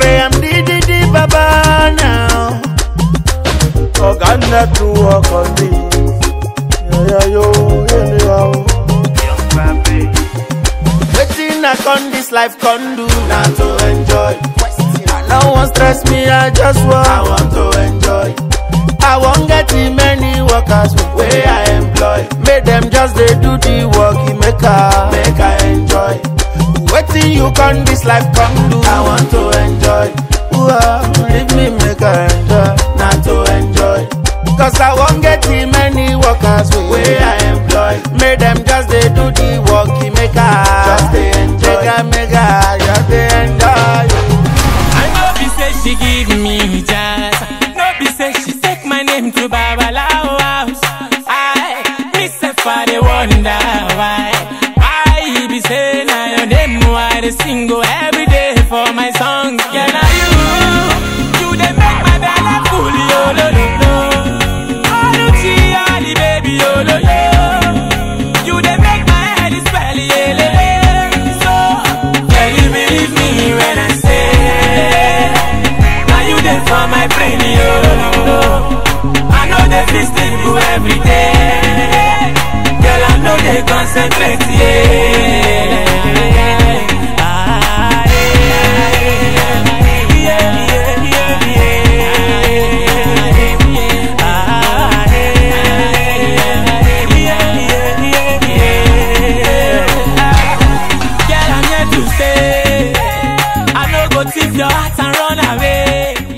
Graham Diddy Di Baba now. Oga network on me. Yeah, yeah, yo, anyhow. Waiting I con this life con do now to enjoy. I no one stress me, I just want. I want to enjoy. I won't get the many workers where I employ. Make them just they do the work, it make I make I enjoy. Waiting you con this life con do. I want to enjoy. Ooh, ah, leave me make I enjoy, not to enjoy. Cause I won't get the many workers where I employ. Make them just they do the work, it make I just they enjoy. Make I make I just they enjoy. I know be say she give me chance. No be say she take my name to Babalawo house. I miss her for the wonder why. I be say now your name why the single every day for my song. Now you there for my I know they feasting you every day. Girl, I know they concentrate, yeah Active your heart and run away.